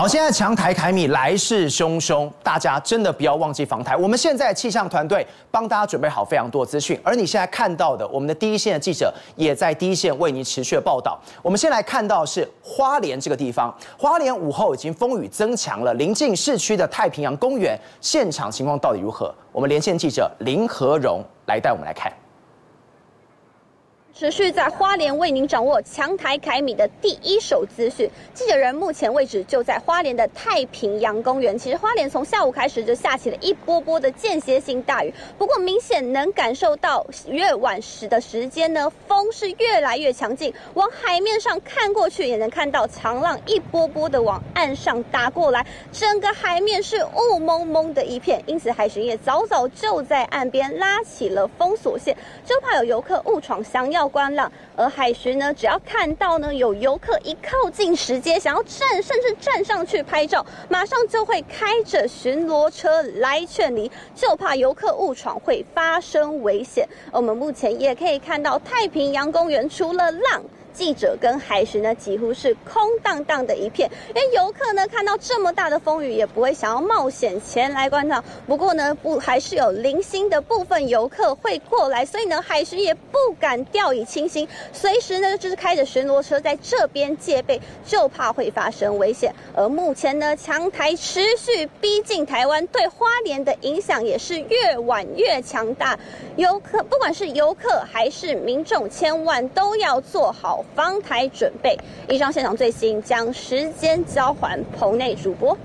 好，现在强台凯米来势汹汹，大家真的不要忘记防台。我们现在气象团队帮大家准备好非常多资讯，而你现在看到的，我们的第一线的记者也在第一线为您持续的报道。我们先来看到是花莲这个地方，花莲午后已经风雨增强了，临近市区的太平洋公园现场情况到底如何？我们连线记者林和荣来带我们来看。持续在花莲为您掌握强台凯米的第一手资讯。记者人目前位置就在花莲的太平洋公园。其实花莲从下午开始就下起了一波波的间歇性大雨，不过明显能感受到越晚时的时间呢，风是越来越强劲。往海面上看过去，也能看到长浪一波波的往岸上打过来，整个海面是雾蒙蒙的一片。因此海巡也早早就在岸边拉起了封锁线，就怕有游客误闯，想要。观浪，而海巡呢，只要看到呢有游客一靠近石阶，想要站，甚至站上去拍照，马上就会开着巡逻车来劝离，就怕游客误闯会发生危险。我们目前也可以看到太平洋公园除了浪。记者跟海巡呢，几乎是空荡荡的一片，因为游客呢看到这么大的风雨，也不会想要冒险前来观赏。不过呢，不还是有零星的部分游客会过来，所以呢，海巡也不敢掉以轻心，随时呢就是开着巡逻车在这边戒备，就怕会发生危险。而目前呢，强台持续逼近台湾，对花莲的影响也是越晚越强大。游客不管是游客还是民众，千万都要做好。方台准备。以上现场最新，将时间交还棚内主播。